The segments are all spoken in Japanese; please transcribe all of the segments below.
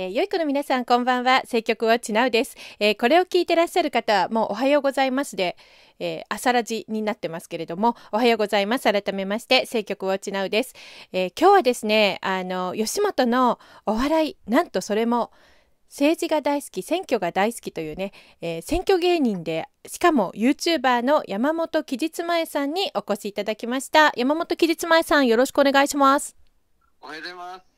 えー、良い子の皆さん、こんばんは。政局はちなうです、えー、これを聞いてらっしゃる方は、もうおはようございますで、えー、朝ラジになってますけれども、おはようございます。改めまして、政局はちなうです、えー、今日はですね、あの、吉本のお笑い、なんとそれも、政治が大好き、選挙が大好きというね、えー、選挙芸人で、しかも YouTuber の山本期日前さんにお越しいただきました。山本期日前さん、よろしくお願いします。おはようございます。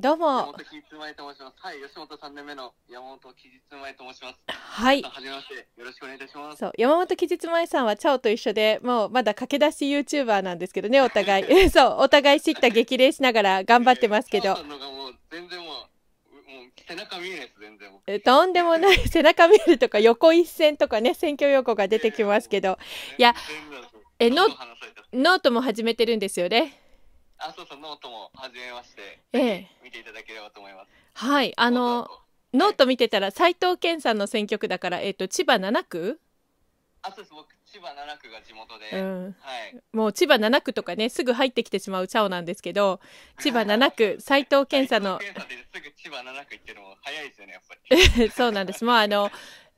どうも。山本期日前と申します。はい、吉本3年目の山本期日前と申します。はい。はじめまして、よろしくお願いいたします。そう、山本期日前さんはチャオと一緒で、もうまだ駆け出し YouTuber なんですけどね、お互い。そう、お互い知った激励しながら頑張ってますけど。全然もう、背中見えないです、全然。え、とんでもない。背中見えるとか、横一線とかね、選挙予告が出てきますけど。いや、え、ノートも始めてるんですよね。あ、そうそう、ノートも始めまして、ええ、見ていただければと思います。はい、あの、ノート見てたら、斎藤健さんの選挙区だから、えっ、と、千葉7区？あ、そうです、僕、千葉7区が地元で、うん、はい、もう千葉7区とかね、すぐ入ってきてしまうチャオなんですけど、千葉7区、斎藤健さんの。すぐ千葉7区行ってるの早いですよね、やっぱり。そうなんです。もうあの、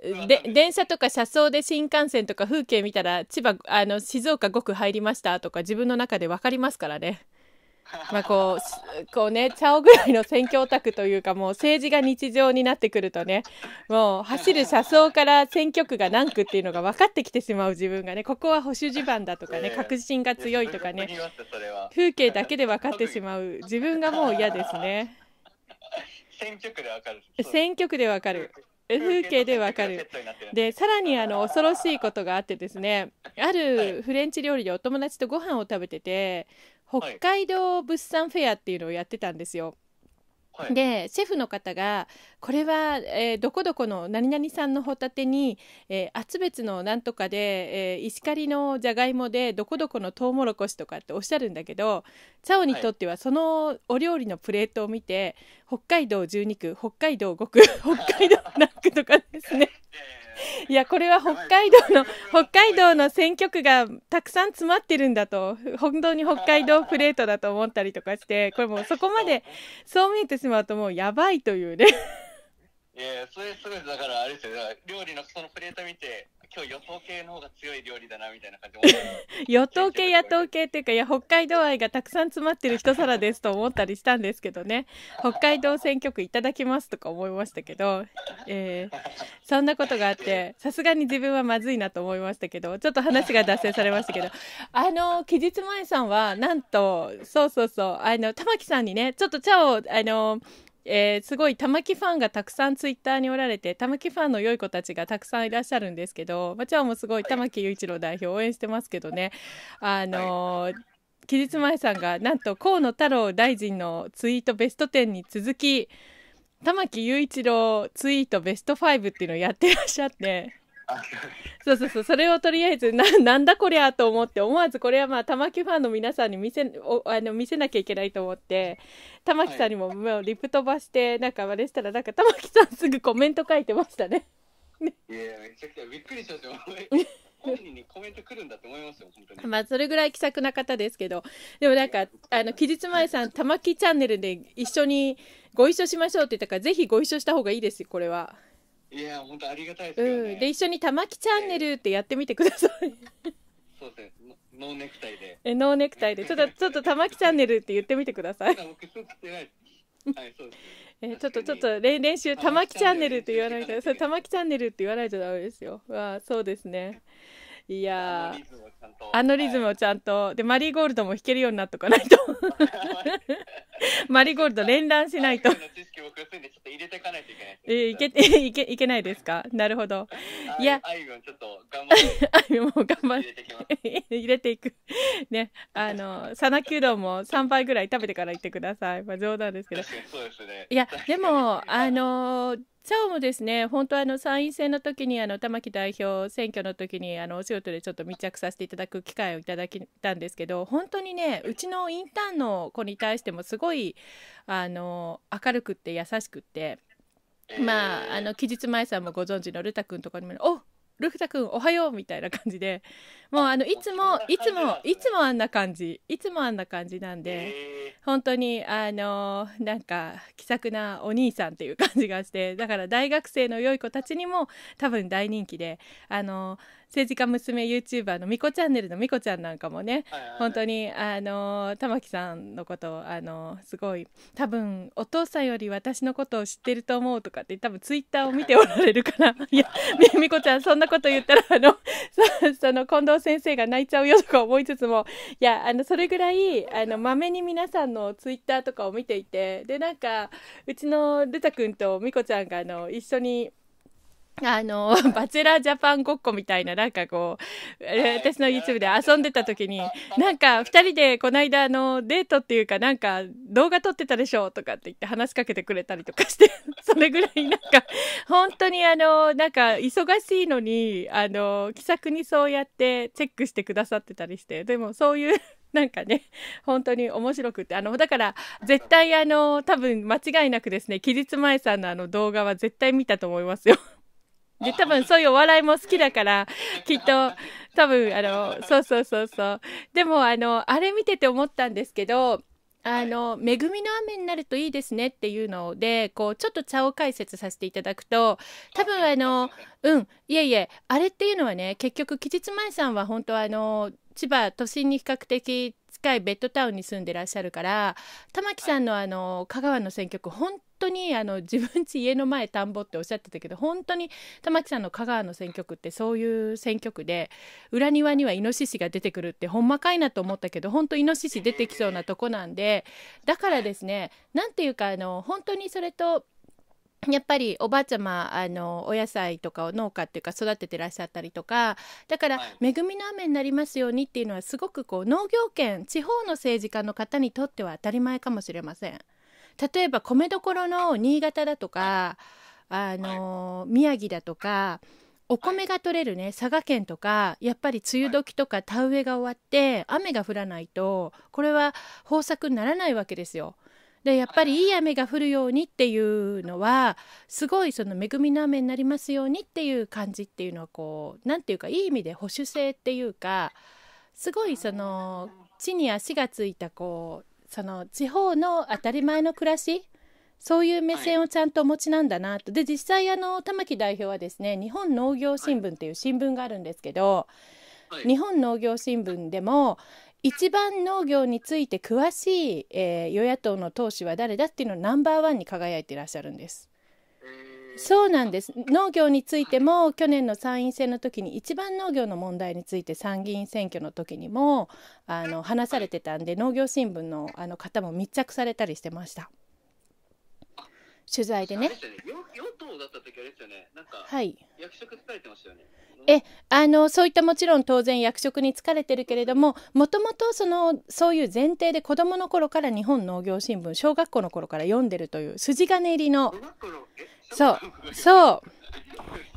で電車とか車窓で新幹線とか風景見たら千葉あの静岡5区入りましたとか自分の中で分かりますからね。まあこうこうねチャオぐらいの選挙オタクというかもう政治が日常になってくるとねもう走る車窓から選挙区が何区っていうのが分かってきてしまう自分がねここは保守地盤だとかね確信が強いとかね。風景だけで分かってしまう自分がもう嫌ですね。選挙区で分かる。選挙区で分かる。風景でわかる。でさらにあの恐ろしいことがあってですねあるフレンチ料理でお友達とご飯を食べてて北海道物産フェアっていうのをやってたんですよ。はい、でシェフの方がこれは、えー、どこどこの何々さんのホタテに、えー、厚別のなんとかで、えー、石狩のじゃがいもでどこどこのトウモロコシとかっておっしゃるんだけどチャオにとってはそのお料理のプレートを見て、はい、北海道12区北海道5区北海道何区とかですねいやこれは北海道の北海道の選挙区がたくさん詰まってるんだと。本当に北海道プレートだと思ったりとかしてこれもうそこまでそう見えてしまうともうやばいというね。いやそれすごいだからあれですよ。料理のそのプレート見て今日与党系の方が強い料理だなみたいな感じ与党 系野党系っていうかいや北海道愛がたくさん詰まってる一皿ですと思ったりしたんですけどね。北海道選挙区いただきますとか思いましたけど、えー、そんなことがあってさすがに自分はまずいなと思いましたけどちょっと話が脱線されましたけど。あの期日前さんはなんとそうそうそうあの玉木さんにねちょっと茶をあのえー、すごい玉木ファンがたくさんツイッターにおられて玉木ファンの良い子たちがたくさんいらっしゃるんですけど、まあ、ちゃんもすごい玉木雄一郎代表応援してますけどね。あのー、期日前さんがなんと河野太郎大臣のツイートベスト10に続き玉木雄一郎ツイートベスト5っていうのをやってらっしゃってそうそうそうそれをとりあえずな なんだこりゃと思って思わずこれはまあ玉木ファンの皆さんに見せおあの見せなきゃいけないと思って玉木さんにももうリプ飛ばして、なんかあれしたらなんか玉木さんすぐコメント書いてましたね。ねいやめちゃくちゃびっくりしましたよ。本人にコメント来るんだって思いますよ、本当に。まあ、それぐらい気さくな方ですけど、でもなんか、あの、期日前さん、玉木チャンネルで一緒にご一緒しましょうって言ったから、ぜひご一緒した方がいいですよ、これは。いや本当ありがたいですよ、ね、うん、で一緒に玉木チャンネルってやってみてください。そうですね。ノーネクタイで。えノーネクタイでちょっとちょっと玉木チャンネルって言ってみてください。はい、そうです。えちょっとちょっと練習玉木チャンネルって言わないと玉木チャンネルって言わないとダメですよ。わあそうですね。いやあのリズムをちゃんとでマリーゴールドも弾けるようになっとかないと マリーゴールド連弾しないと。えいけ いけいけないですか？なるほど。いや、あいみょんちょっと頑張って。入れていく。ね、あの讃岐うどんも3杯ぐらい食べてから行ってください。まあ冗談ですけど。そうですね。いやでもあのチャオもですね、本当あの参院選の時にあの玉木代表選挙の時にあのお仕事でちょっと密着させていただく機会をいただきたんですけど、本当にね、うちのインターンの子に対してもすごいあの明るくって優しくって、まああの期日前さんもご存知のルタ君とかにも「おルタ君おはよう」みたいな感じでもうあのいつもいつもいつもあんな感じいつもあんな感じなんでえ本当にあのなんか気さくなお兄さんっていう感じがしてだから大学生の良い子たちにも多分大人気であの政治家娘 YouTuber のみこチャンネルのみこちゃんなんかもねーはいはいはい。本当にあの玉木さんのことをあのすごい多分お父さんより私のことを知ってると思うとかって多分ツイッターを見ておられるから いやみみこちゃんそんなこと言ったらあの そその近藤先生が泣いちゃうよとか思いつつもいやあのそれぐらいあのまめに皆さんのツイッターとかを見ていてでなんかうちのルタ君とみこちゃんがあの一緒にあの、バチェラージャパンごっこみたいな、なんかこう、えー私の YouTube で遊んでた時に、なんか二人でこの間あの、デートっていうかなんか動画撮ってたでしょとかって言って話しかけてくれたりとかして、それぐらいなんか、本当にあの、なんか忙しいのに、あの、気さくにそうやってチェックしてくださってたりして、でもそういう、なんかね、本当に面白くて、あの、だから、絶対あの、多分間違いなくですね、期日前さんのあの動画は絶対見たと思いますよ。で、多分そういうお笑いも好きだから、きっと、多分、あの、そうそうそうそう。でも、あの、あれ見てて思ったんですけど、あの、恵みの雨になるといいですねっていうので、こう、ちょっと茶を解説させていただくと、多分あの、うん、いえいえ、あれっていうのはね、結局、期日前さんは本当あの、千葉都心に比較的近いベッドタウンに住んでらっしゃるから、玉木さんのあの、香川の選挙区、本当にあの、自分家家の前田んぼっておっしゃってたけど、本当に玉木さんの香川の選挙区ってそういう選挙区で、裏庭にはイノシシが出てくるってほんまかいなと思ったけど、本当イノシシ出てきそうなとこなんで、だからですね、なんていうかあの、本当にそれと、やっぱりおばあちゃまあのお野菜とかを農家っていうか育ててらっしゃったりとかだからはい恵みの雨になりますようにっていうのはすごくこう農業圏地方の政治家の方にとっては当たり前かもしれません。例えば米どころの新潟だとかあの宮城だとかお米が取れるね佐賀県とかやっぱり梅雨時とか田植えが終わって雨が降らないとこれは豊作にならないわけですよ。でやっぱりいい雨が降るようにっていうのはすごいその恵みの雨になりますようにっていう感じっていうのはこうなんていうかいい意味で保守性っていうかすごいその地に足がついたこうその地方の当たり前の暮らしそういう目線をちゃんとお持ちなんだなと。で実際あの玉木代表はですね日本農業新聞っていう新聞があるんですけど、はい日本農業新聞でも一番農業について詳しい、えー与野党の党首は誰だっていうのをナンバーワンに輝いていらっしゃるんです。えー。そうなんです。農業についても去年の参院選の時に一番農業の問題について参議院選挙の時にもあの話されてたんで農業新聞のあの方も密着されたりしてました。取材でね。与与党だった時あれですよね。なんかはい。役職疲れてましたよねえあのそういったもちろん当然役職に疲れてるけれどももともとそのそういう前提で子どもの頃から日本農業新聞小学校の頃から読んでるという筋金入りのそうそう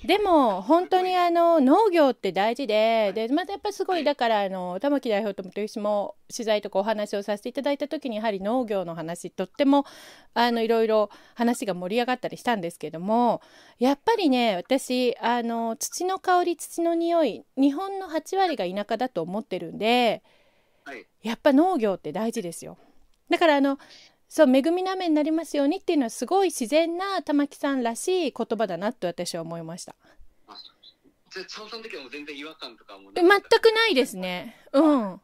でも本当にあの農業って大事ででまたやっぱりすごいだからあの玉木代表とも私も取材とかお話をさせていただいた時にやはり農業の話とってもあのいろいろ話が盛り上がったりしたんですけどもやっぱりね私あの土の香り土の匂い日本の8割が田舎だと思ってるんではいやっぱ農業って大事ですよ。だからあのそう恵みの雨になりますようにっていうのはすごい自然な玉木さんらしい言葉だなと私は思いました。あじゃあ、チャオさんの時はもう全然違和感とかもえ全くないですね。うん。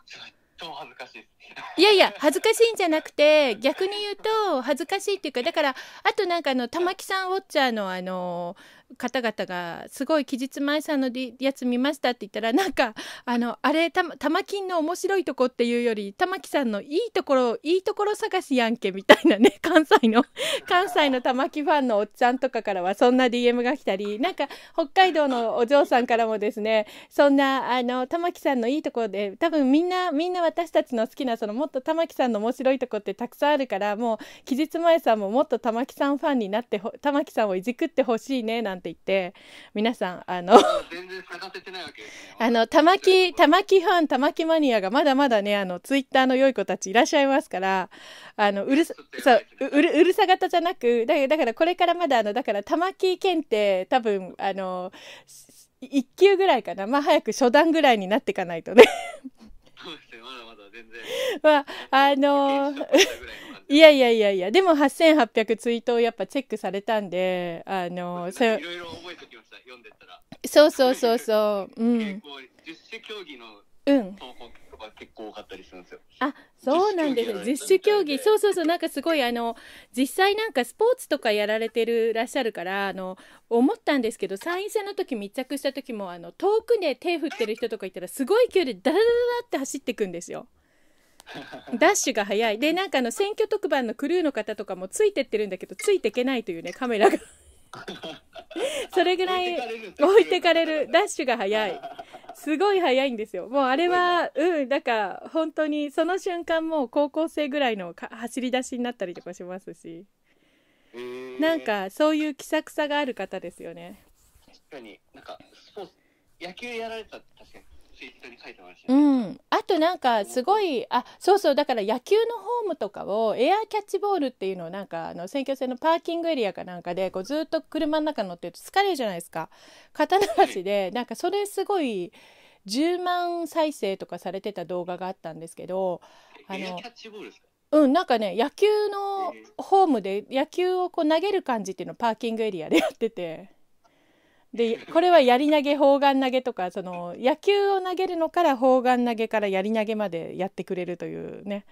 超恥ずかしいです。いやいや恥ずかしいんじゃなくて逆に言うと恥ずかしいっていうかだからあとなんかあの玉木さんウォッチャーのあの方々がすごい期日前さんのやつ見ましたって言ったらなんかあのあれ玉金の面白いとこっていうより玉木さんのいいところいいところ探しやんけみたいなね関西の関西の玉木ファンのおっちゃんとかからはそんな DM が来たりなんか北海道のお嬢さんからもですねそんなあの玉木さんのいいところで多分みんなみんな私たちの好きなそのもっと玉木さんの面白いとこってたくさんあるからもう期日前さんももっと玉木さんファンになって玉木さんをいじくってほしいねなんて言って皆さんあの全然探せてないわけですね。あの玉木玉木ファン玉木マニアがまだまだねあのツイッターの良い子たちいらっしゃいますからあのうるさそうううるうるさ型じゃなくだからだからこれからまだあのだから玉木検定多分あのし1級ぐらいかな。まあ早く初段ぐらいになっていかないとね。そうですね、まだまだ全然。まああの経験したことないやいやいやいやでも8800ツイートをやっぱチェックされたんであのそいろいろ覚えてきました、読んでったら。そうそうそうそううん結構、十種競技のうん投稿とか結構多かったりするんですよ。あそうなんですよ実種競技そうそうそうなんかすごいあの実際なんかスポーツとかやられてるらっしゃるからあの思ったんですけど参院選の時密着した時もあの遠くで手振ってる人とかいたらすごい勢いでダラダラダラって走ってくんですよ。ダッシュが速い。でなんかあの選挙特番のクルーの方とかもついてってるんだけどついていけないというねカメラが。それぐらい置いてかれる。ダッシュが速い。すごい速いんですよ。もうあれはうんだから本当にその瞬間もう高校生ぐらいのか走り出しになったりとかしますし。なんかそういう気さくさがある方ですよね。確かに、なんか、スポーツ、野球やられたって確かに、ツイッターに書いてましうたね。ん、あとなんかすごいあそうそうだから野球のホームとかをエアキャッチボールっていうのをなんかあの選挙戦のパーキングエリアかなんかでこうずっと車の中に乗ってると疲れるじゃないですか。刀橋でなんかそれすごい10万再生とかされてた動画があったんですけどあのエアキャッチボールですか？うんなんかね野球のホームで野球をこう投げる感じっていうのをパーキングエリアでやってて。でこれはやり投げ砲丸投げとかその野球を投げるのから砲丸投げからやり投げまでやってくれるというね。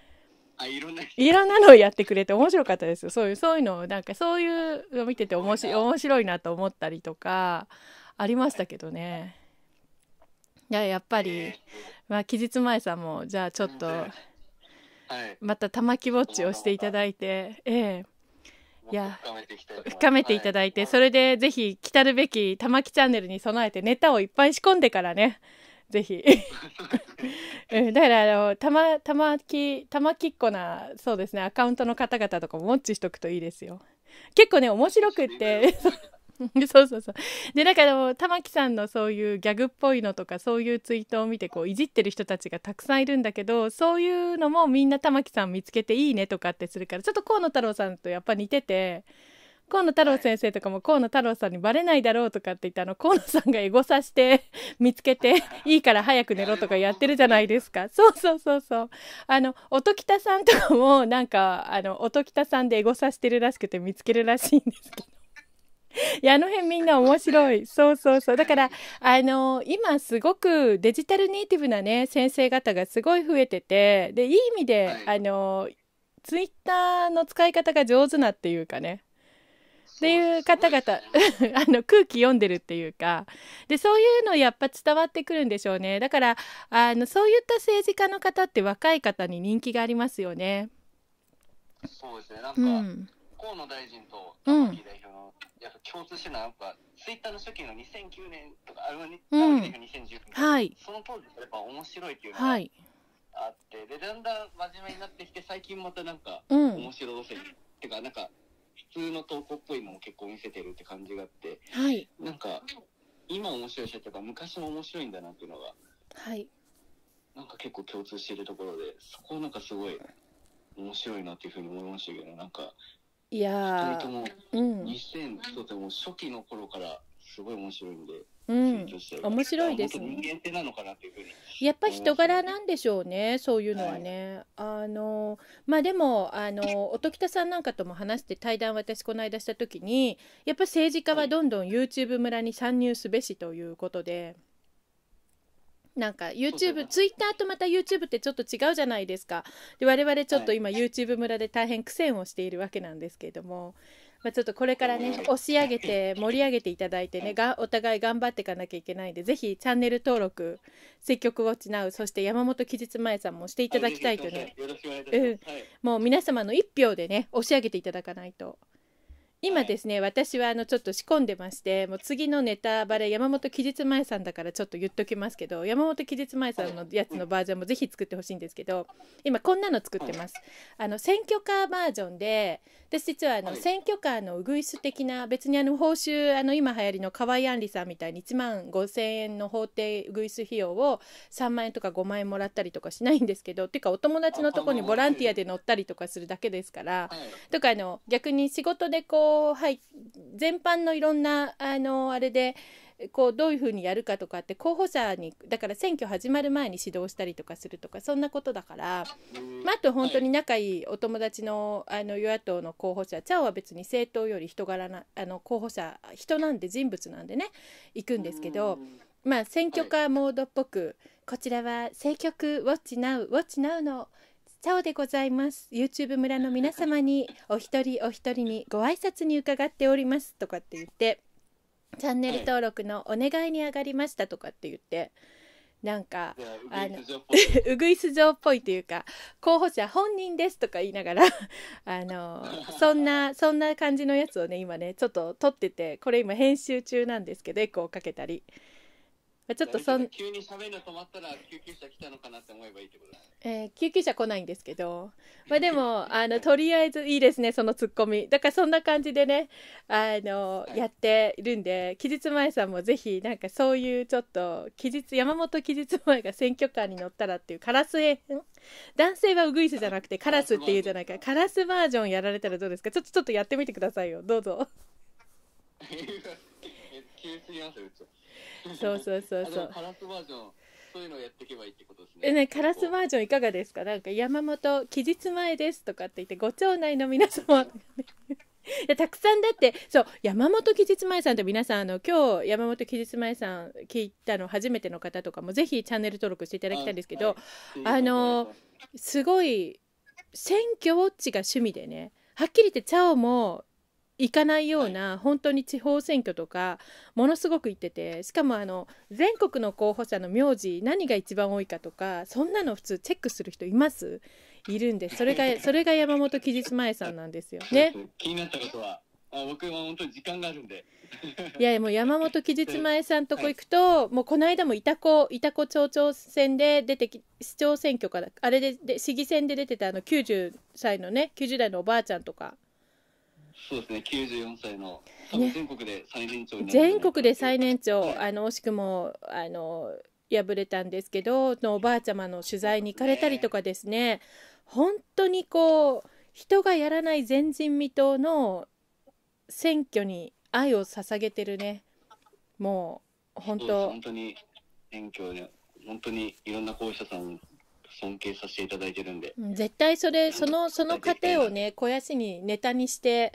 あ、いろんな人。いろんなのをやってくれて面白かったですよ。そういうそういうのをなんかそういうのを見てて面白い面白いなと思ったりとかありましたけどね。いややっぱり、まあ、期日前さんもじゃあちょっとはい。また玉木ウォッチをしていただいてええいや深めていきたいと思いていただいて、それでぜひ来たるべき玉木チャンネルに備えてネタをいっぱい仕込んでからね。ぜひ。うんだからあの玉玉木玉木っ子なそうですねアカウントの方々とかもウォッチしとくといいですよ。結構ね面白くって そうそうそう。でだからも玉木さんのそういうギャグっぽいのとかそういうツイートを見てこういじってる人たちがたくさんいるんだけどそういうのもみんな玉木さん見つけていいねとかってするからちょっと河野太郎さんとやっぱ似てて河野太郎先生とかも河野太郎さんにバレないだろうとかって言ってあの河野さんがエゴさして見つけていいから早く寝ろとかやってるじゃないですか。そうそうそうそう。あの音喜多さんとかもなんかあの音喜多さんでエゴさしてるらしくて見つけるらしいんですけど。いやあの辺みんな面白い。そうそうそう。だからあの今すごくデジタルネイティブなね先生方がすごい増えててでいい意味で、はい。あのツイッターの使い方が上手なっていうかね。っていう方々 あの空気読んでるっていうか。でそういうのやっぱ伝わってくるんでしょうね。だからあのそういった政治家の方って若い方に人気がありますよね。そうですね、なんか、うん、河野大臣とうん玉木代表の、やっぱ共通してるのは、やっぱ、ツイッターの初期の2009年とか、あれはね、うん玉木代表2019年、はい。その当時、やっぱ面白いっていうのがはい、あって、で、だんだん真面目になってきて、最近またなんか、うん。面白路線、てか、なんか、普通の投稿っぽいのも結構見せてるって感じがあって、はい。なんか、今面白い人とか、昔も面白いんだなっていうのが、はい。なんか結構共通しているところで、そこなんかすごい面白いなっていうふうに思いましたけど、なんか、い二やー人ともうん2000そうでも初期の頃からすごい面白いんで、うん面白いですね人間ってなのかなっていうふうに。やっぱ人柄なんでしょうね、そういうのはね。あのまあでもあの音喜多さんなんかとも話して対談私この間した時にやっぱ政治家はどんどん YouTube 村に参入すべしということで。なんか YouTube、ツイッターとまた YouTube ってちょっと違うじゃないですか。で我々ちょっと今 YouTube 村で大変苦戦をしているわけなんですけれども、まあ、ちょっとこれからね押し上げて盛り上げていただいてねがお互い頑張っていかなきゃいけないんでぜひチャンネル登録積極ウォッチナウそして山本期日前さんもしていただきたいとね。いいたします。はい。もう皆様の一票でね押し上げていただかないと今ですね私はあのちょっと仕込んでましてもう次のネタバレ山本期日前さんだからちょっと言っときますけど山本期日前さんのやつのバージョンもぜひ作ってほしいんですけど今こんなの作ってます。あの選挙カーバージョンで私実はあのはい。選挙カーのウグイス的な別にあの報酬あの今流行りの河合杏里さんみたいに1万5,000円の法定ウグイス費用を3万円とか5万円もらったりとかしないんですけどてかお友達のとこにボランティアで乗ったりとかするだけですからはい。とかあの逆に仕事でこう、はい、全般のいろんなあのあれでこうどういうふうにやるかとかって候補者にだから選挙始まる前に指導したりとかするとかそんなことだから、まあ、あと本当に仲いいお友達のあの与野党の候補者チャオは別に政党より人柄なあの候補者人なんで人物なんでね行くんですけど。まあ選挙カーモードっぽく、こちらは政局ウォッチナウウォッチナウのチャオでございます。YouTube 村の皆様に お一人お一人にご挨拶に伺っております。とかって言ってチャンネル登録のお願いに上がりましたとかって言ってなんかああ、ウグイス状っぽい。ウグイス状っぽいというか候補者本人ですとか言いながら あのそんなそんな感じのやつをね今ねちょっと撮っててこれ今編集中なんですけどエコーをかけたり。まあちょっとそん、急に喋るの止まったら救急車来たのかなって思えばいいってことだね。えー救急車来ないんですけど。まあでも あのとりあえずいいですねそのツッコミ。だからそんな感じでねあの、はい。やってるんで期日前さんもぜひなんかそういうちょっと期日山本期日前が選挙カーに乗ったらっていうカラス編？男性はウグイスじゃなくてカラスっていうじゃないかカラスバージョン。やられたらどうですか？ちょっとちょっとやってみてくださいよ。どうぞ。え 急すぎますよ。そうそうそうそう。カラスバージョン、そういうのをやっていけばいいってことですね。えね、カラスバージョンいかがですか？なんか山本期日前ですとかって言ってご町内の皆様。とかねいやたくさんだってそう山本期日前さんって皆さんあの今日山本期日前さん聞いたの初めての方とかもぜひチャンネル登録していただきたいんですけど、はい。あのすごい選挙ウォッチが趣味でね。はっきり言ってチャオも行かないような本当に地方選挙とかものすごく行っててしかもあの全国の候補者の名字何が一番多いかとかそんなの普通チェックする人います？いるんです。それが それが山本期日前さんなんですよ。ね。気になったことは、あ僕は本当に時間があるんで。いやいやもう山本期日前さんとこ行くと、もうこの間も潮子潮子町長選で出てき市長選挙からあれでで市議選で出てたあの90歳のね90代のおばあちゃんとかそうですね、94歳の、多ね。分全国で最年長全な国で最年長。はい。あの惜しくもあの敗れたんですけどのおばあちゃまの取材に行かれたりとかですね。本当にこう人がやらない前人未到の選挙に愛を捧げてるね。もう本当。本当に選挙で、本当にいろんな候補者さんを尊敬させていただいてるんで。うん絶対それそのその過程をね肥やしにネタにして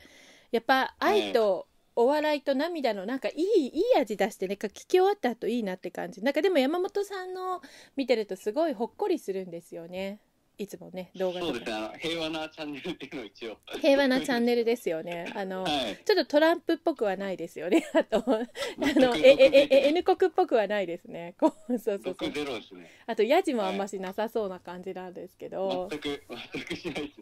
やっぱ愛とお笑いと涙のなんかいいいい味出してね聞き終わった後いいなって感じ。なんかでも山本さんの見てるとすごいほっこりするんですよねいつもね動画そうですね、あの平和なチャンネルっていうのを一応。平和なチャンネルですよねあの、はい。ちょっとトランプっぽくはないですよね。あと、あの、え、え、え、え、毒 N 国っぽくはないですね。こう、そうそうそうね。あと、ヤジもあんましなさそうな感じなんですけど。全く、全くしない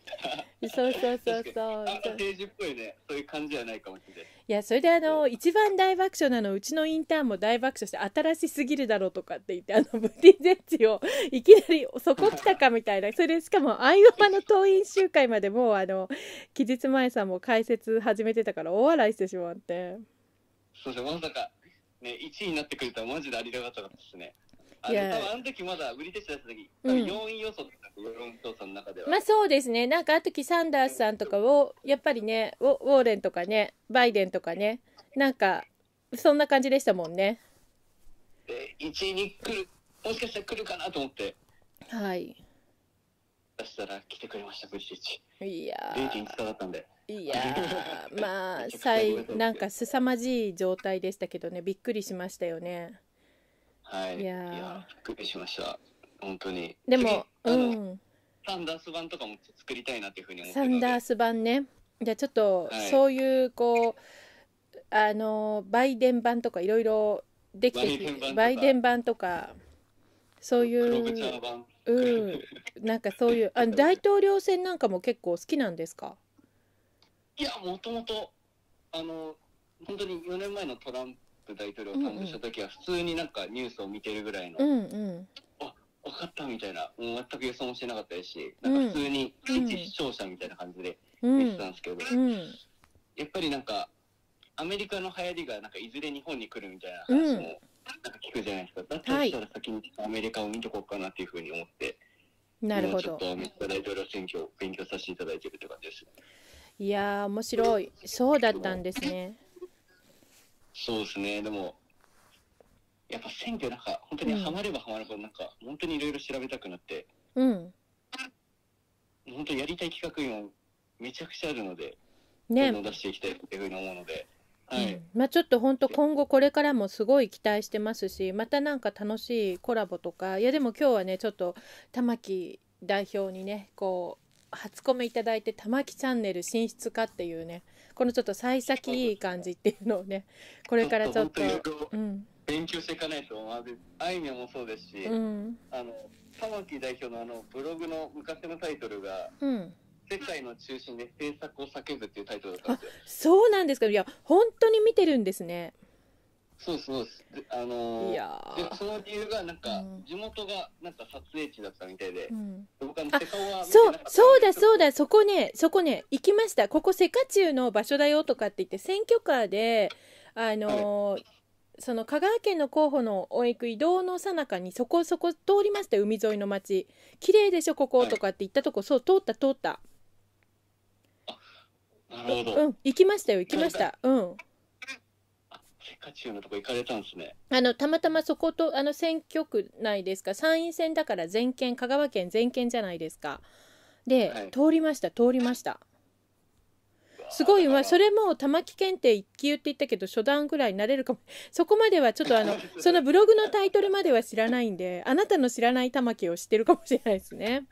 です。そうそうそう確そう。政治っぽいね、そういう感じじゃないかもしれない。いや、それであの、一番大爆笑なの、うちのインターンも大爆笑して、新しすぎるだろうとかって言って、あの、ブティゼッチを、いきなり、そこ来たかみたいな。それで、しかも、アイオワの党員集会までもう、あの、期日前さんも解説始めてたから、大笑いしてしまって。そうですね、まさか、ね、1位になってくれたらマジでありがたかったですね。あいやの多分あの時まだブリティッシュだった時、うん多分4位予想だった世論調査の中では。まあそうですね。なんかあの時サンダースさんとかをやっぱりねウォウォーレンとかねバイデンとかねなんかそんな感じでしたもんね。で1位に来る、もしかしたら来るかなと思ってはい。出したら来てくれました、ブリティッチ。いや0.1差だったんで。ーいやー まあ最なんか凄まじい状態でしたけどねびっくりしましたよね。はい。いやーびっくりしました。本当に。でもうんサンダース版とかも作りたいなっていうふうに思ってサ。ンダース版ね。じゃあちょっとはいそういうこうあのバイデン版とかいろいろできてきババイデン版とかそういう。うん、なんかそういうあ大統領選なんかも結構好きなんですか？いや、もともと、あの、本当に4年前のトランプ大統領が誕生した時は、普通になんかニュースを見てるぐらいの、うんうん。分かったみたいな、もう全く予想もしてなかったですし、なんか普通にうん一視聴者みたいな感じでうん。見てたんですけど、うん。やっぱりなんか、アメリカの流行りがなんかいずれ日本に来るみたいな話も、うん聞くじゃないですか。だったらしたら先にアメリカを見とこうかなっていうふうに思って、なるほど。ちょっとアメリカ大統領選挙を勉強させていただいてるって感じです。いやー面白い。そうだったんですね。そうですね、でも、やっぱ選挙なんか、本当にハマればハマるほど、なんか、本当にいろいろ調べたくなって、うん。本当にやりたい企画今、めちゃくちゃあるので、ね。どんどん出していきたいっていうふうに思うので、はい。うんまあ、ちょっと本当今後これからもすごい期待してますしまたなんか楽しいコラボとかいやでも今日はねちょっと玉木代表にねこう初コメいただいて玉木チャンネル進出かっていうねこのちょっと幸先いい感じっていうのをねこれからちょっとうん。勉強していかないと、まず、あいみょんもそうですし、うん。あの、玉木代表のあの、ブログの昔のタイトルが、うん世界の中心で政策を叫ぶっていうタイトルだったんですよ。そうなんですか。いや本当に見てるんですね。そうそうです。であのーいやで、その理由がなんか、うん。地元がなんか撮影地だったみたいでー、うん。僕あセカオはそうそうだそうだそこねそこね行きました。ここセカチュウの場所だよとかって言って選挙カーであのーその香川県の候補のお行く移動の最中にそこそこ通りましたよ。海沿いの町綺麗でしょここ、とかって言ったとこそう通った通ったなるほど。うん行きましたよ行きました。うん。あセカチュウのとこ行かれたんですね。あのたまたまそことあの選挙区内ですか？参院選だから全県香川県全県じゃないですか？で、はい。通りました通りました。すごいわそれ。れも玉木検定一級って言ったけど初段ぐらいになれるかも。そこまではちょっとあの そのブログのタイトルまでは知らないんであなたの知らない玉木を知ってるかもしれないですね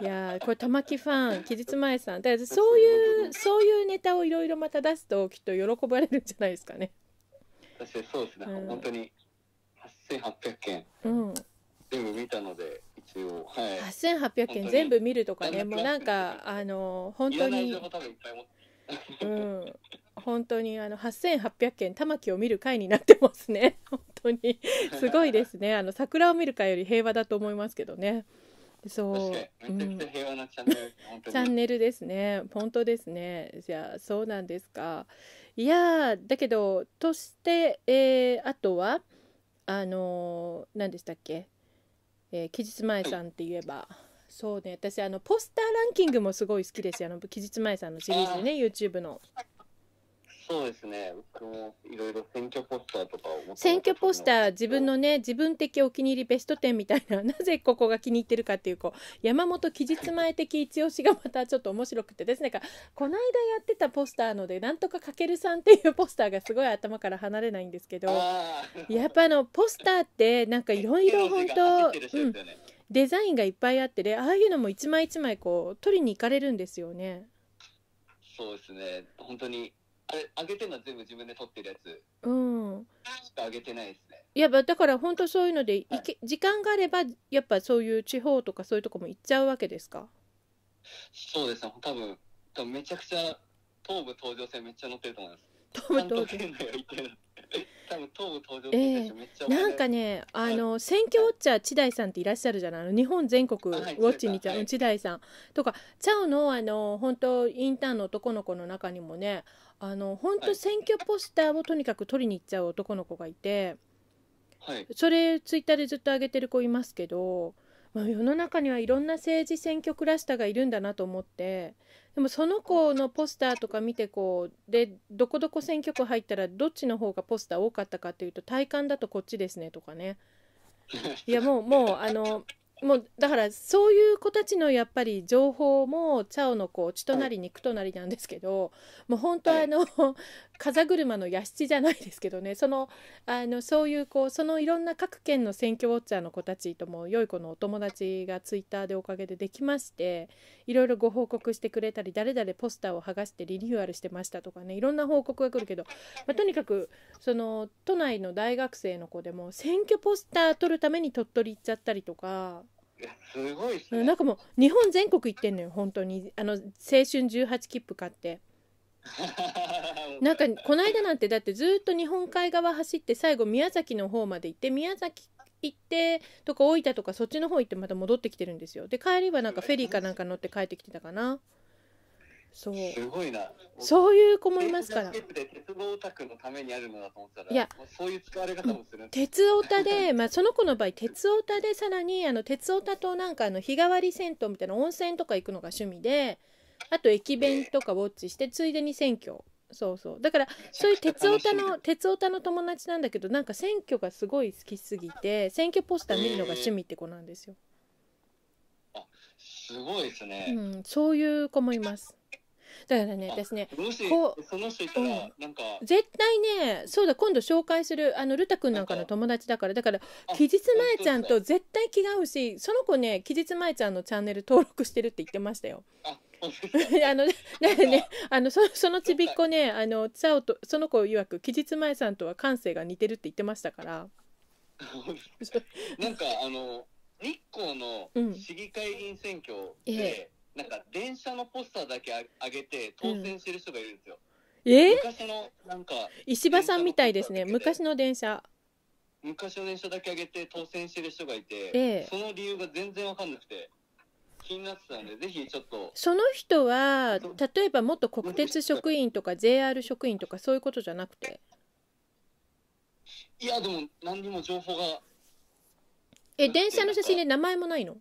いやーこれ玉木ファン期日前さん。だからそういうそういうネタをいろいろまた出すときっと喜ばれるんじゃないですかね。確かにそうですね。うん。本当に、8800件うん。全部見たので、一応、はい。8800件全部見るとかね。もうなんかあの本当に。うん。本当にあの8800件玉木を見る回になってますね。本当に。すごいですね。あの桜を見る会より平和だと思いますけどねそう、平和なチャンネル。チャンネルですね。本当ですね。じゃあそうなんですか。いやーだけどとして、えーあとはあのー何でしたっけ、えー、期日前さんって言えば、そうね。私あのポスターランキングもすごい好きですよ。あの期日前さんのシリーズね YouTube のそうですね。僕もいろいろ選挙ポスターとかを選挙ポスター自分のね自分的お気に入りベスト10みたいな なぜここが気に入ってるかっていうこう山本期日前的一押しがまたちょっと面白くてですねなんかこの間やってたポスターのでなんとかかけるさんっていうポスターがすごい頭から離れないんですけどやっぱあのポスターってなんかいろいろ本当、うんデザインがいっぱいあってでああいうのも一枚一枚こう取りに行かれるんですよね。そうですね。本当に、あれ、上げてるのは全部自分で撮ってるやつ。うん。しか上げてないですね。いやだから本当そういうのでい。け時間があればやっぱそういう地方とかそういうとこも行っちゃうわけですか？そうですね。多分、多分めちゃくちゃ、東武東上線めっちゃ乗ってると思います。東武東関東圏内は行ってる。多分東武東上ええ線めっちゃお金なんかねあの選挙ウォッチャー千代さんっていらっしゃるじゃない？あの日本全国ウはいォッチにちゃは千代さん。とかチャオの？あの本当インターンの男の子の中にもねあの本当はい選挙ポスターをとにかく取りに行っちゃう男の子がいてはい。それツイッターでずっと上げてる子いますけど、まあ、世の中にはいろんな政治選挙クラスターがいるんだなと思ってでもその子のポスターとか見てこうでどこどこ選挙区入ったらどっちの方がポスター多かったかっていうと体感だとこっちですねとかねいやもうもうあのもうだからそういう子たちのやっぱり情報もチャオのこう血となり肉となりなんですけどもう本当あの風車の屋敷じゃないですけどね そのあのそういうこうそのいろんな各県の選挙ウォッチャーの子たちとも良い子のお友達がツイッターでおかげでできましていろいろご報告してくれたり誰々ポスターを剥がしてリニューアルしてましたとかねいろんな報告が来るけど、まあ、とにかくその都内の大学生の子でも選挙ポスター取るために鳥取行っちゃったりとか。すごいですね。なんかもう日本全国行ってんのよ本当にあの青春18切符買って なんかこの間なんてだってずっと日本海側走って最後宮崎の方まで行って宮崎行ってとか大分とかそっちの方行ってまた戻ってきてるんですよ。で帰りはなんかフェリーかなんか乗って帰ってきてたかな。そう。すごいな。そういう子もいますから。鉄オタクのためにあるのだと思ったら、いや。そういう使われ方もする鉄オタで、まあ、その子の場合鉄オタでさらにあの鉄オタとなんかあの日替わり銭湯みたいな温泉とか行くのが趣味であと駅弁とかウォッチしてついでに選挙。そうそう。だからそういう鉄オタの鉄オタの友達なんだけどなんか選挙がすごい好きすぎて選挙ポスター見るのが趣味って子なんですよ、すごいですね。うん、そういう子もいます。だからねあ私ねこその人いたら、うん。なんか絶対ねそうだ今度紹介するあのルタ君なんかの友達だから。だからあ期日前ちゃんと絶対気が合うしその子ね期日前ちゃんのチャンネル登録してるって言ってましたよ。あ あの だからねあのそそのちびっこねあのチャオとその子曰く期日前さんとは感性が似てるって言ってましたから。なんかあの日光のうん。市議会議員選挙えで、なんか電車のポスターだけあ上げて当選してる人がいるんですよ。え昔のなんか石破さんみたいですね。昔の電車。昔の電車だけ上げて当選してる人がいて、ええ。その理由が全然わかんなくて気になってたんでぜひちょっと。その人は例えば元国鉄職員とか JR 職員とかそういうことじゃなくて？いやでも何にも情報が。え電車の写真で名前もないの？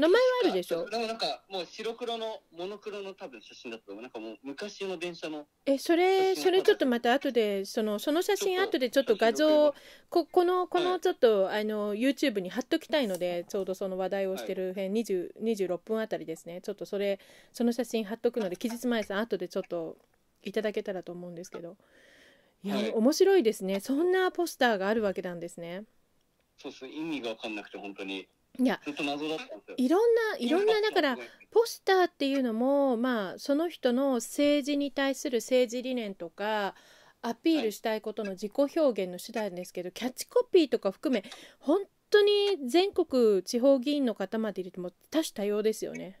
名前はあるでしょ？でもなんかもう白黒のモノクロの多分写真だと思う。なんかもう昔の電車のえそれそれちょっとまた後でそのその写真後でちょっと画像ここのこのちょっと、あの YouTube に貼っときたいのでちょうどその話題をしてる辺、20 26分あたりですね。ちょっとそれその写真貼っとくので期日前さん後でちょっといただけたらと思うんですけど。いや、はい。面白いですね。そんなポスターがあるわけなんですね。そうそう意味がわかんなくて本当にいやずっと謎だったんですよ。いろんないろんなだからポスターっていうのもまあその人の政治に対する政治理念とかアピールしたいことの自己表現の手段ですけど、キャッチコピーとか含め本当に全国地方議員の方まで入れても多種多様ですよね。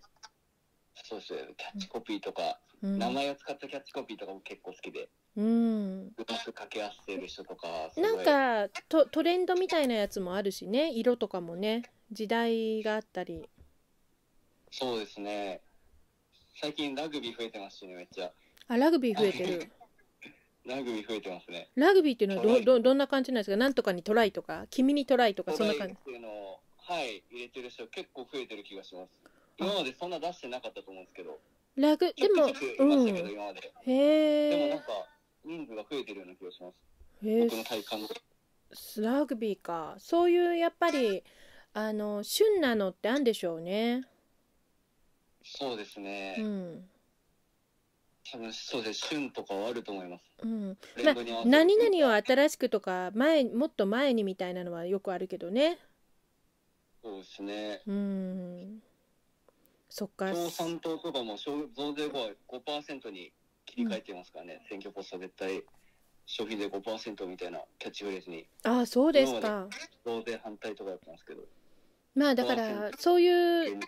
そうですキャッチコピーとか、うん、名前を使ったキャッチコピーとかも結構好きで。うん、うまく掛け合わせてる人とかなんかトトレンドみたいなやつもあるしね。色とかもね時代があったり。そうですね。最近ラグビー増えてますしねめっちゃ。あラグビー増えてる。ラグビー増えてますね。ラグビーっていうのはどどどんな感じなんですか？なんとかにトライとか？君にトライとかそんな感じ。っていうのをはい入れてる人結構増えてる気がします。今までそんな出してなかったと思うんですけど。ラグでもうへえもなんか人数が増えてるような気がします。へ僕の体感でえラグビーか。そういうやっぱりあの旬なのってあるんでしょうね。そうですね、うん。多分そうです。旬とかはあると思います。うん。トレンドに合わせて何々を新しくとか前もっと前にみたいなのはよくあるけどね。そうですね。うん。そっか。共産党とかも消増税後は5%に切り替えてますからね、選挙ポスト絶対消費税5%みたいなキャッチフレーズにああそうですか。増税反対とかやってますけど。まあだからそういう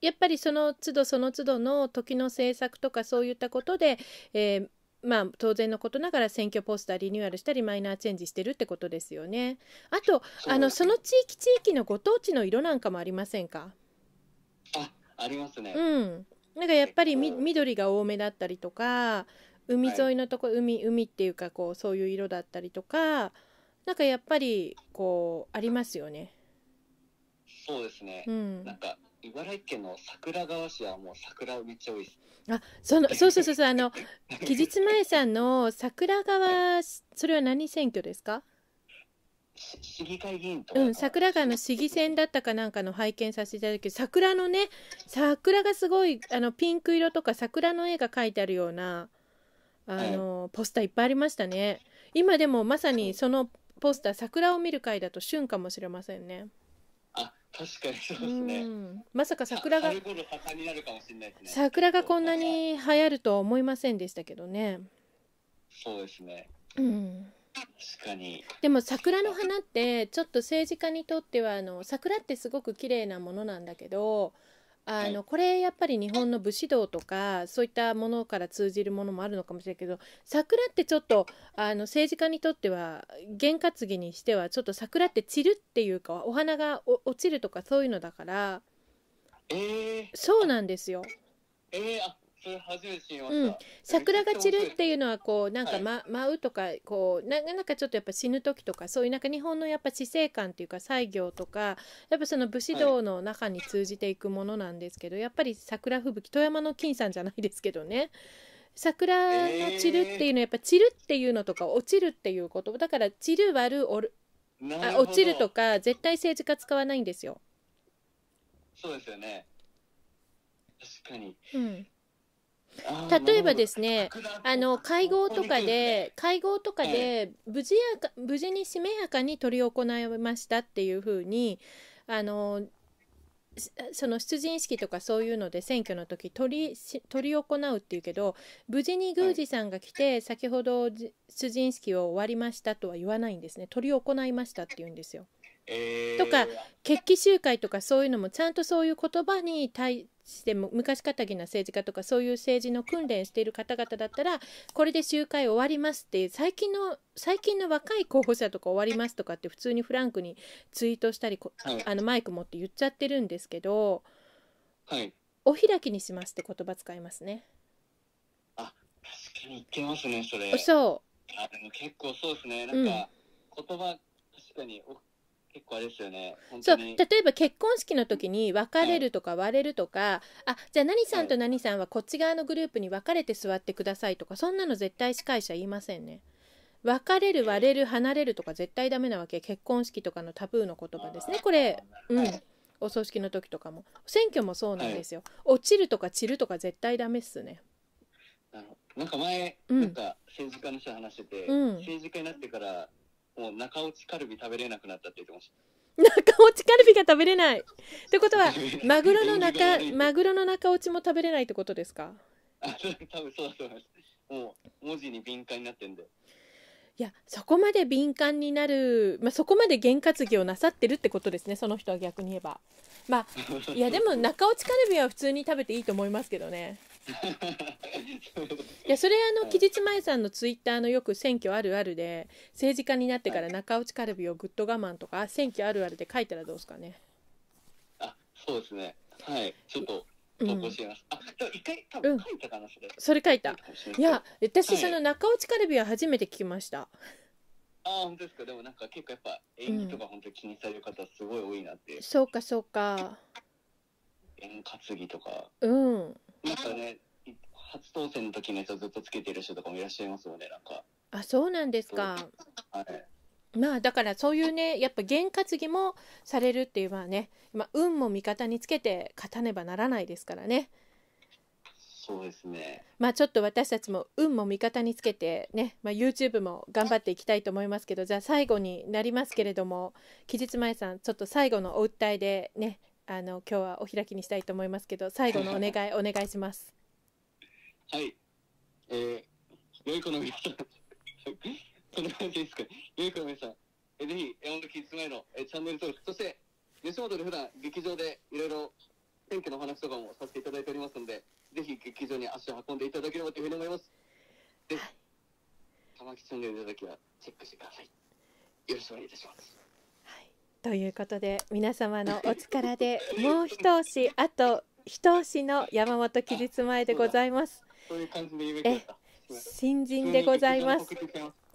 やっぱりその都度その都度の時の政策とかそういったことで、えーまあ当然のことながら選挙ポスターリニューアルしたりマイナーチェンジしてるってことですよね。あとあのその地域地域のご当地の色なんかもありませんか？あありますね、うん。なんかやっぱりみ緑が多めだったりとか海沿いのとこ、海海っていうかこうそういう色だったりとかなんかやっぱりこうありますよね。そうですね。う、ん。なんか茨城県の桜川市はもう桜めっちゃ多いです。あその そうそうそうそうあの期日前さんの桜川それは何選挙ですか？し市議会議員とかうん桜川の市議選だったかなんかの拝見させていただいて桜のね桜がすごいあのピンク色とか桜の絵が描いてあるようなあの、ポスターいっぱいありましたね。今でもまさにそのポスター桜を見る会だと旬かもしれませんね。あ確かにそううですね。ん。まさか桜が桜がこんなに流行るとは思いませんでしたけどね。そうですね。うん。確かに。でも桜の花ってちょっと政治家にとってはあの桜ってすごく綺麗なものなんだけどあのこれやっぱり日本の武士道とかそういったものから通じるものもあるのかもしれないけど桜ってちょっとあの政治家にとっては験担ぎにしてはちょっと桜って散るっていうかお花がお落ちるとかそういうのだから。えー、そうなんですよ。えー、あうん桜が散るっていうのはこうなんか、はいま、舞うとかこうななんかちょっとやっぱ死ぬ時とかそういうなんか日本のやっぱ死生観っていうか西行とかやっぱその武士道の中に通じていくものなんですけど、やっぱり桜吹雪富山の金さんじゃないですけどね桜の散るっていうのはやっぱ散るっていうのとか落ちるっていうことだから散る割る折るあ落ちるとか絶対政治家使わないんですよ。そうですよね。確かに。うん、例えばですね、あの会合とかで会合とかで無事やか無事にしめやかに執り行いましたっていうふうにあのその出陣式とかそういうので選挙の時取り取り行うっていうけど無事に宮司さんが来て、先ほど出陣式を終わりましたとは言わないんですね取り行いましたって言うんですよ。えーとか決起集会とかそういうのもちゃんとそういう言葉に対しても昔かたぎな政治家とかそういう政治の訓練している方々だったらこれで集会終わりますっていう最近の最近の若い候補者とか終わりますとかって普通にフランクにツイートしたりあのマイク持って言っちゃってるんですけどはい。お開きにしますって言葉使いますね。確かにいけますね、それ。そあでも結構そうですね。なんか、言葉、確かにお結構あれですよね。そう。例えば結婚式の時に別れるとか割れるとか、あじゃあ何さんと何さんはこっち側のグループに分かれて座ってくださいとかそんなの絶対司会者言いませんね。別れる割れる離れるとか絶対ダメなわけ。結婚式とかのタブーの言葉ですね。これうん。はい。お葬式の時とかも。選挙もそうなんですよ、落ちるとか散るとか絶対ダメっすね。なんか前、うん。なんか政治家の人と話してて、うん。政治家になってから、もう中落ちカルビ食べれなくなったって言ってまし中落ちカルビが食べれないってことはた。マグロの中マグロの中落ちも食べれないってことですか？あ、多分そうだと思います。もう、文字に敏感になってんで。いやそこまで敏感になる、まあ、そこまで験担ぎをなさってるってことですねその人は逆に言えばまあいやでも中落ちカルビは普通に食べていいと思いますけどねいやそれあのはい期日前さんのツイッターのよく選挙あるあるで政治家になってから中落ちカルビをぐっと我慢とか選挙あるあるで書いたらどうですかねあ、そうですね。はい。ちょっと、うん投稿してみます。あ、でも一回、多うん分書いたかな、それ。それ書いたいや私はいその中落ちカルビは初めて聞きましたあー、本当ですか。でもなんか結構やっぱ演技とか本当に気にされる方すごい多いなって。そうかそうか円担ぎとか。うんなんかね、い初当選の時のやつをずっとつけてる人とかもいらっしゃいますよね、なんか。あそうなんですかはい。まあだからそういうねやっぱ験担ぎもされるっていうまあね、まあ、運も味方につけて勝たねばならないですからねそうですね。まあちょっと私たちも運も味方につけてね、まあ、YouTube も頑張っていきたいと思いますけどじゃあ最後になりますけれども期日前さんちょっと最後のお訴えでねあの今日はお開きにしたいと思いますけど最後のお願い お願いします。はい。えー、良い子の皆さん。こんな感じですか。良い子の皆さん。えーぜひ、山本キッズ前の、えーチャンネル登録、そして、吉本で普段劇場でいろいろ選挙の話とかもさせていただいておりますので、ぜひ劇場に足を運んでいただければというふうに思います。ぜひ、玉木チャンネルでだけはチェックしてください。よろしくお願いいたします。はい、ということで皆様のお力でもう一押しあと一押しの山本期日前でございます。そういう感じで言うべきだった。すみません新人でございます。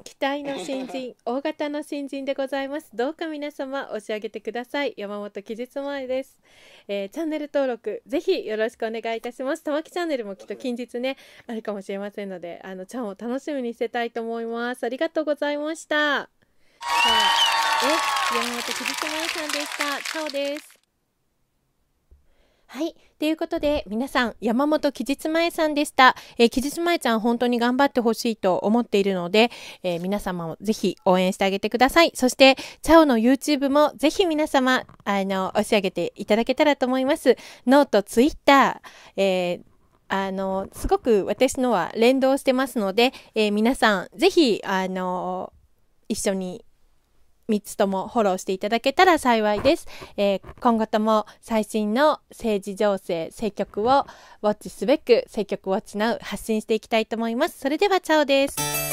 期待の新人大型の新人でございます。どうか皆様押し上げてください。山本期日前です、えーチャンネル登録ぜひよろしくお願いいたします。玉木チャンネルもきっと近日ねあるかもしれませんのであのちゃんを楽しみにしてたいと思います。ありがとうございました。はい。え山本期日前さんでしたチャオですはい。ということで、皆さん、山本期日前さんでした。えー、期日前ちゃん、本当に頑張ってほしいと思っているので、えー皆様もぜひ応援してあげてください。そして、チャオの YouTube もぜひ皆様、あの、押し上げていただけたらと思います。ノート、ツイッター、えーあの、すごく私のは連動してますので、えー皆さん、ぜひ、あの、一緒に3つともフォローしていただけたら幸いです。えー今後とも最新の政治情勢、政局をウォッチすべく、政局ウォッチナウ発信していきたいと思います。それでは、チャオです。